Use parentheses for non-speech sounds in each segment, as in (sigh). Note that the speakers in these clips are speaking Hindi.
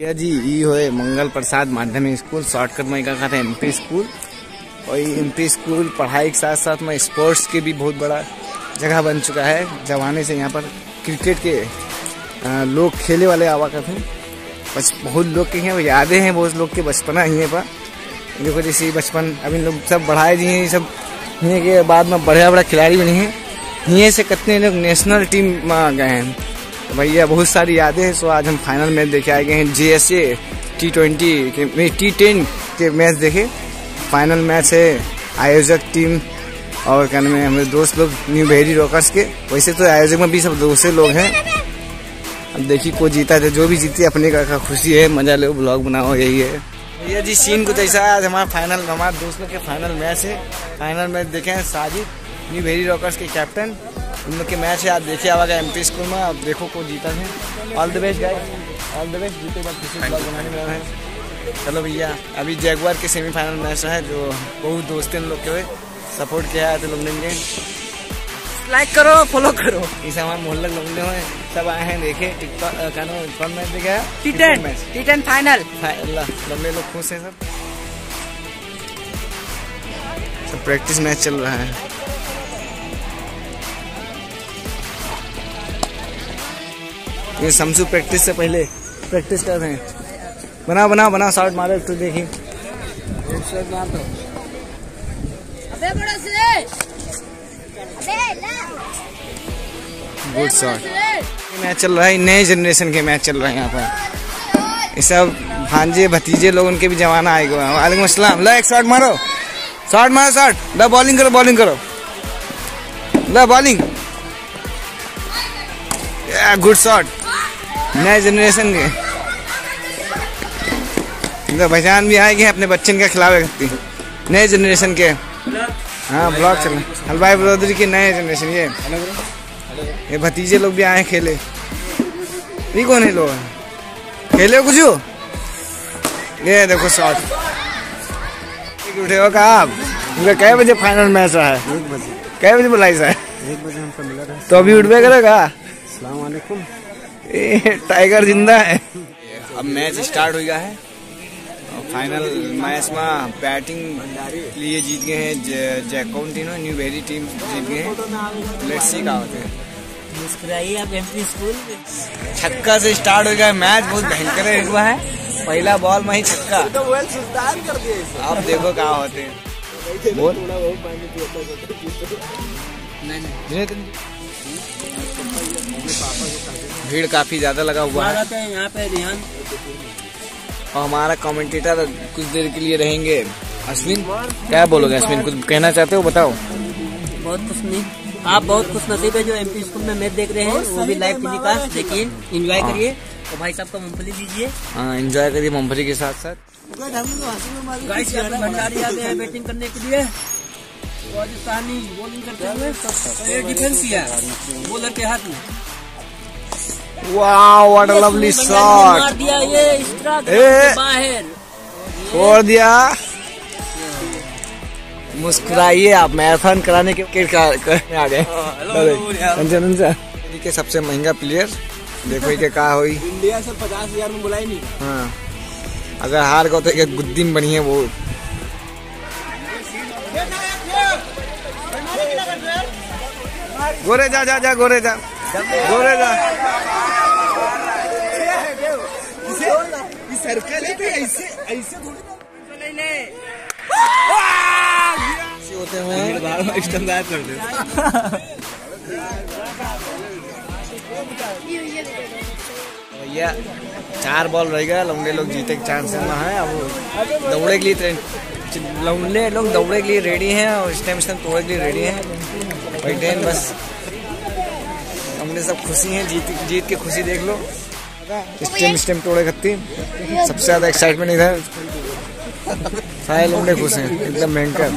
भैया जी, ये होए मंगल प्रसाद माध्यमिक स्कूल, शॉर्टकट में का कहते हैं एमपी स्कूल। और ये एमपी स्कूल पढ़ाई के साथ साथ में स्पोर्ट्स के भी बहुत बड़ा जगह बन चुका है। जमाने से यहाँ पर क्रिकेट के लोग खेले वाले आवा करते हैं। बस बहुत लोग के हैं यादें हैं, बहुत लोग के बचपना ही पर। देखो जैसे बचपन, अभी लोग सब बढ़ाए जी हैं सब यहाँ के बाद में बढ़िया बड़ा खिलाड़ी बने हैं। यहाँ से कितने लोग नेशनल टीम में गए हैं। भैया, बहुत सारी यादें हैं सो आज हम फाइनल मैच देखे, आए गए हैं J S A T twenty के टी टेन के मैच देखे। फाइनल मैच है आयोजक टीम और क्या नाम है हमारे दोस्त लोग न्यू वेरी रॉकर्स के। वैसे तो आयोजक में भी सब दोस्त लोग हैं। अब देखिए को जीता है जो भी जीती, अपने का खुशी है, मज़ा लो ब्लॉग बनाओ, यही है। भैया जी सीन कुछ ऐसा आज हमारा फाइनल हमारे दोस्त लोग के फाइनल मैच है। फाइनल मैच देखे हैं, साजिद न्यू वेरी रॉकर्स के कैप्टन उन लोग के मैच है। आप देखिए आवागा एम पी स्कूल में अब देखो को जीता है। All the best guys all the best जीते बाद किसी ब्लॉग बनाने में है चलो भैया अभी जैगवार के सेमीफाइनल मैच है जो बहुत दोस्त हैं लोग के हुए सपोर्ट किया है तो लोग देंगे। लाइक करो फॉलो करो। इसे हमारे मोहल्ले लोग ने हुए सब आए हैं देखे। टिकटॉक कौन मैच देखा T ten match T ten final लंबे लोग खुश हैं सब। सब प्रैक्टिस मैच चल रहा है। ये समसू प्रैक्टिस से पहले प्रैक्टिस कर रहे हैं। बनाओ बनाओ बनाओ शॉट मारो तो देखिए अबे बड़ा अबे गुड शॉट मैच चल रहा है नए जनरेशन के मैच चल रहे हैं यहाँ पर। ये सब भांजे भतीजे लोग उनके भी जमाना आएगा वालेकुम अस्सलाम। ला एक शॉट मारो। शॉट मारो शॉट ला बॉलिंग करो बॉलिंग करो। ला बॉलिंग गुड शॉट नए जनरेशन के। इनका पहचान भी आएगी अपने बच्चन का खिलावे करती नए जनरेशन के। हाँ ब्लॉग चल हलवाई बरोदरी के नए जनरेशन ये। ये भतीजे लोग भी आए खेले। ये कौन है लोग? खेले कुछ? ये देखो शॉट उठे हो कहा आप? उनका कै बजे फाइनल मैच रहा है? एक बजे। कै बजे बुलाई था। तो अभी उठबे करेगा ए, (laughs) टाइगर ज़िंदा है। अब मैच स्टार्ट हो गया है। फाइनल मैच में बैटिंग लिए जीत गए हैं जैकॉन टीम न्यू वेरी टीम जीत गए हैं। लेट्स सी का होते हैं। मुस्कुराइए आप एमपी स्कूल छक्का से स्टार्ट हो। गया मैच बहुत भयंकर हुआ है। पहला बॉल में ही छक्का। आप देखो क्या होते हैं। बोल। भीड़ काफ़ी ज़्यादा लगा हुआ है। यहाँ पे रिहान और हमारा कमेंटेटर कुछ देर के लिए रहेंगे। अश्विन क्या बोलोगे अश्विन कुछ कहना चाहते हो बताओ? बहुत कुछ नहीं। आप बहुत खुश नसीब है जो एमपी स्कूल में मैच देख रहे हैं वो भी लाइव टेलीकास्ट देखिए एंजॉय करिए तो भाई साहब को मूंगफली दीजिए। हाँ एंजॉय करिए मूंगफली के साथ साथ। गाइस भंडारी आ गए हैं बैटिंग करने के लिए। राजस्थानी बॉलिंग करते हुए। डिफेंस किया बॉलर के हाथ में। वाह व्हाट अ लवली मार शॉट दिया ये एक्स्ट्रा बाहर। छोड़ दिया। मुस्कुराइए आप मैराथन कराने के करने आ गए। अंजन के सबसे महँगा प्लेयर देखो ये का हुई। इंडिया से पचास हज़ार में बुलाई नहीं। हाँ। अगर हार गो तो एक गुद्दी में बनी है वो। गोरे जा जा जा गोरे जा। गोरे जा। सर्कल है तो ऐसे ऐसे ऐसे होते हुए स्टैंड कर दे भैया, चार बॉल रह गया, लौंडे लोग जीते के चांस में है, अब दौड़े के लिए ट्रेन लौंडे लोग दौड़े के लिए रेडी हैं, और इस टाइम से तोड़े के लिए रेडी हैं। बैठे हैं बस लौंडे सब खुशी हैं, जीत जीत के खुशी देख लो। स्टेम स्टेम तोड़े खत्ती सबसे ज़्यादा एक्साइटमेंट इधर। सारे लौंडे खुश हैं एकदम भयंकर।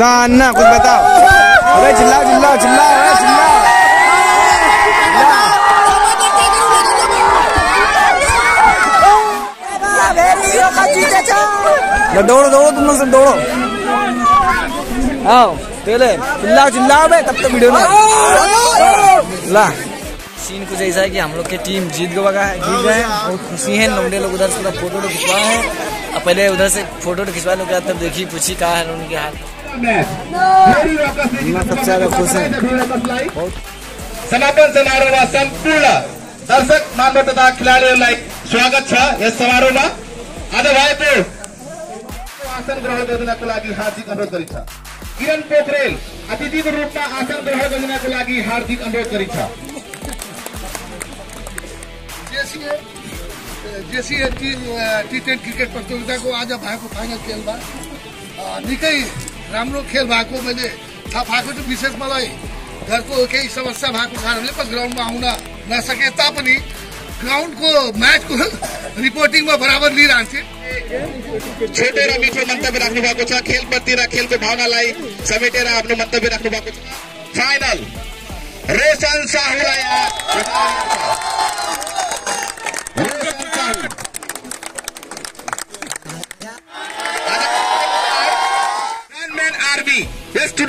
ला अन्ना, कुछ बताओ। अरे चिल्लाओ चिल्लाओ चिल्लाओ अरे चिल्लाओ दौड़ो दौड़ो तुम लोग सब दौड़ो। आओ पहले चिल्लाओ चिल्लाओ बे तब तक वीडियो ना ला। सीन कुछ ऐसा है कि हम लोग की टीम जीत गवा जीत गए हैं। बहुत खुशी है लौंडे लोग उधर से फ़ोटो खिंचवाए हैं। अब पहले उधर से फ़ोटो तो खिंचवा लोग तब देखी पूछी कहा है उनके हाल। सबसे ज़्यादा खुश है। समापन समारोहमा सम्पूर्ण दर्शक मानव तथा खेलाडीहरूलाई स्वागत छ यस समारोहमा आज भएको आसन ग्रहण गरिदिनको लागि हार्दिक अनुरोध गरिन्छ किरण पोखरेल अतिथिको रूपमा आसन ग्रहण गरिदिनको लागि हार्दिक अनुरोध गरिन्छ JCA JCA T ten cricket प्रतियोगिताको आज भएको फाइनल खेलमा निकै राम्रो खेल भएको मैले थाहा पाएको थियो विशेष मलाई घरको केही समस्या भएको कारणले पस ग्राउन्डमा आउन नसके तापनि ग्राउन्डको म्याचको (laughs) रिपोर्टिङमा बराबर लिइरहन्थेँ। छोटो र मिठो मन्तव्य राख्नु भएको छ। खेलप्रति र खेलको भावनालाई समेटेर आफ्नो मन्तव्य राख्नु भएको छ। फाइनल रोशन साहुलाई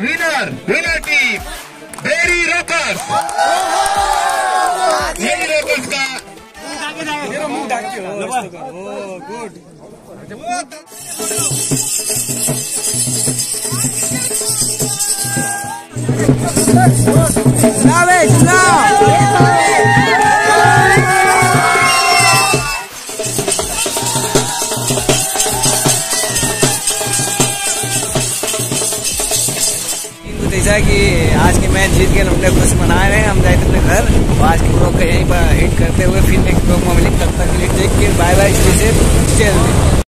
गर्ने विनर टीम डेरी यो सुन्दर एवार्ड प्राप्त गर्नुभएको कुछ ऐसा है कि आज के मैच जीत के हमने खुश मनाए रहे हैं, हम जाए अपने घर। और आज के ब्लॉग का यहीं पर हिट करते हुए फिर नेक्स्ट ब्लॉग में मिलेंगे। तब तक के लिए take care bye bye stay safe